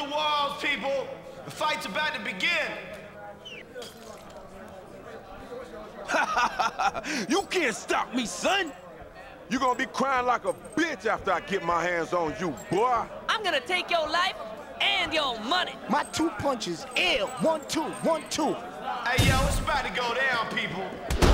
the walls, people. The fight's about to begin. you can't stop me, son. You're gonna be crying like a bitch after I get my hands on you, boy. I'm gonna take your life and your money. My two punches, L, one, two, one, two. Hey, yo, it's about to go down, people.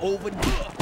over.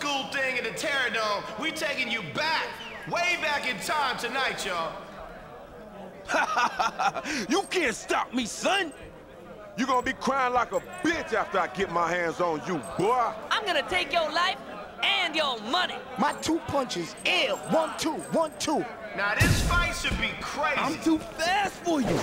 School thing in the Terror Dome. We taking you back, way back in time tonight, y'all. you can't stop me, son! You gonna be crying like a bitch after I get my hands on you, boy! I'm gonna take your life and your money. My two punches ill. One, two, one, two. Now this fight should be crazy. I'm too fast for you.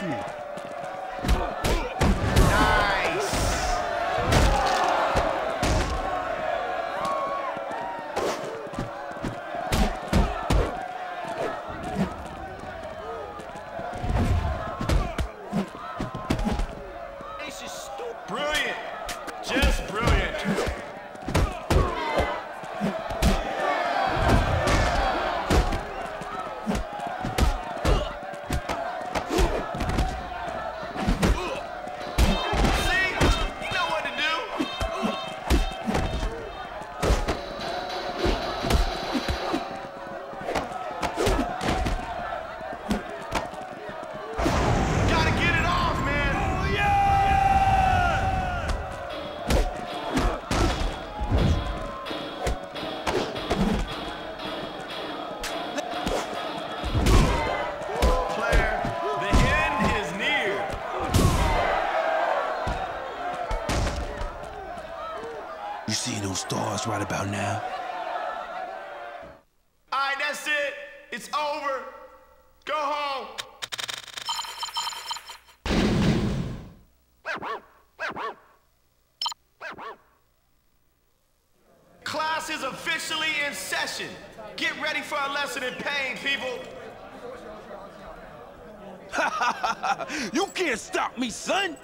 Can't officially in session. Get ready for a lesson in pain, people. You can't stop me, son!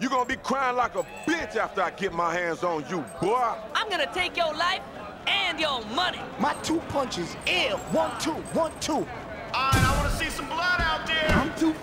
You're gonna be crying like a bitch after I get my hands on you, boy! I'm gonna take your life and your money. My two punches ill. One, two, one, two. All right, I want to see some blood out there. I'm too.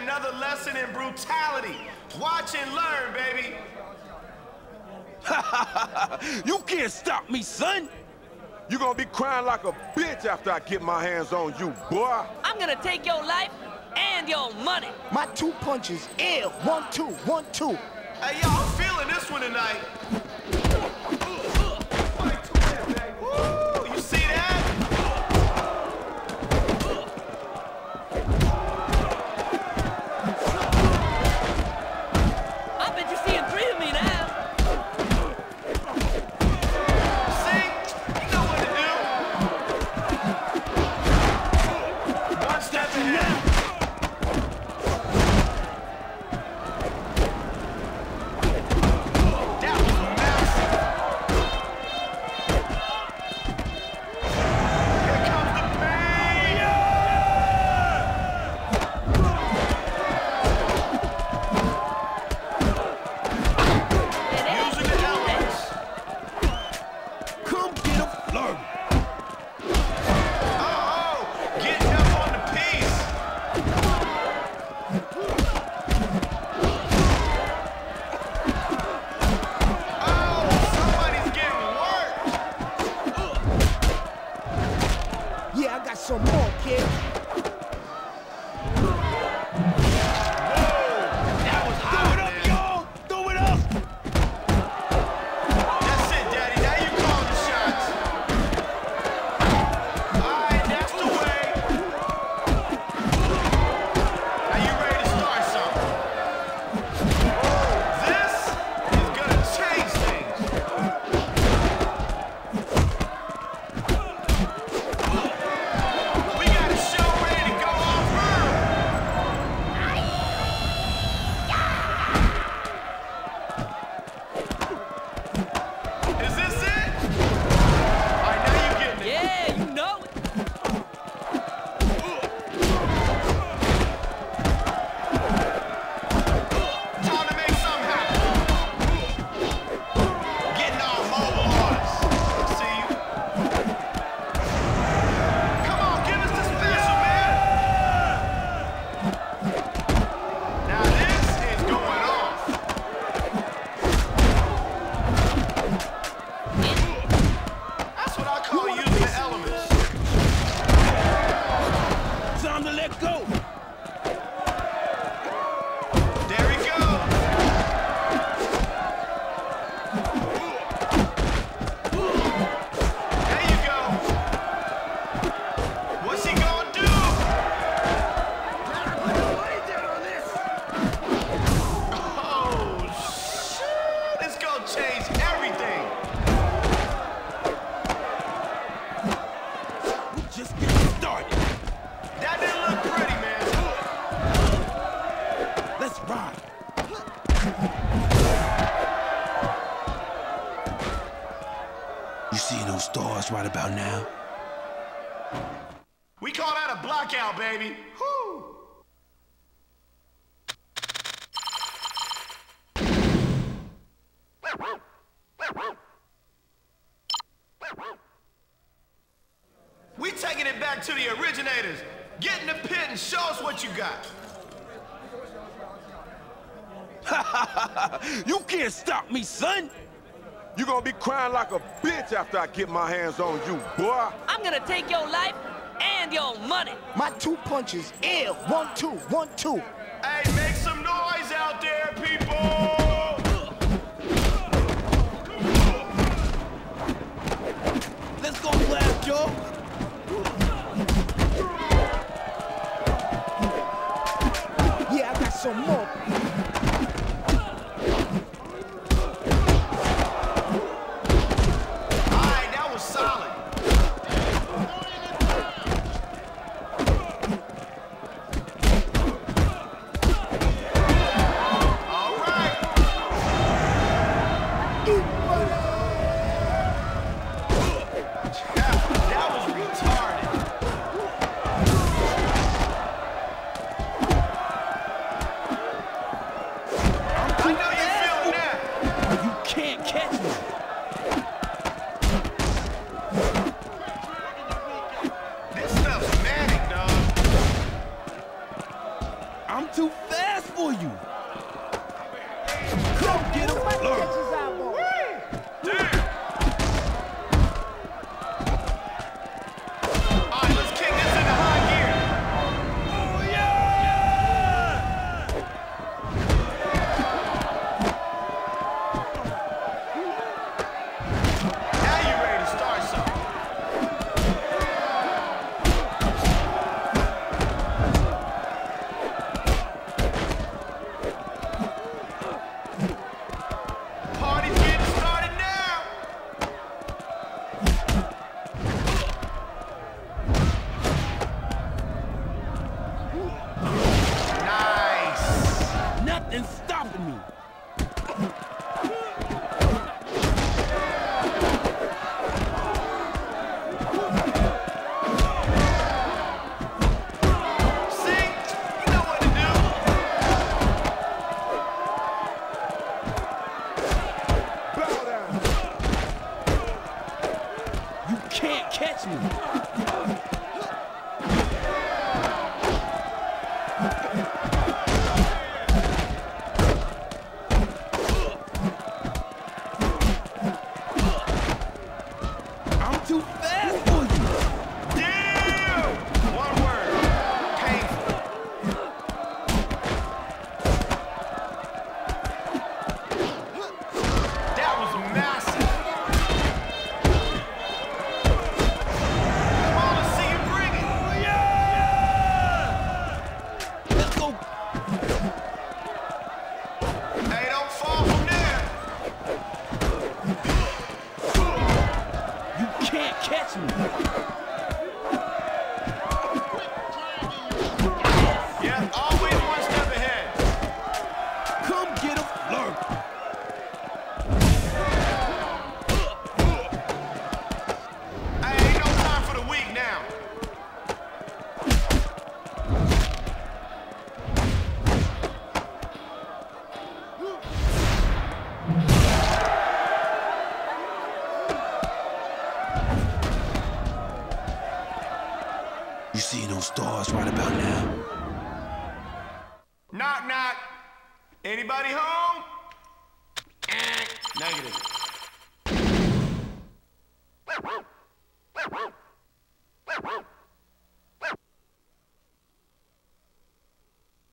another lesson in brutality. Watch and learn, baby. you can't stop me, son. You're gonna be crying like a bitch after I get my hands on you, boy. I'm gonna take your life and your money. My two punches, ill. One, two, one, two. Hey, y'all, I'm feeling this one tonight. That a baby. Whoo! We taking it back to the originators. Get in the pit and show us what you got. You can't stop me, son! You gonna be crying like a bitch after I get my hands on you, boy! I'm gonna take your life and your money. My two punches, ill. One, two, one, two. Hey, make some noise out there, people! Let's go blast, Joe. Yeah, I got some more. Nothing's stopping me.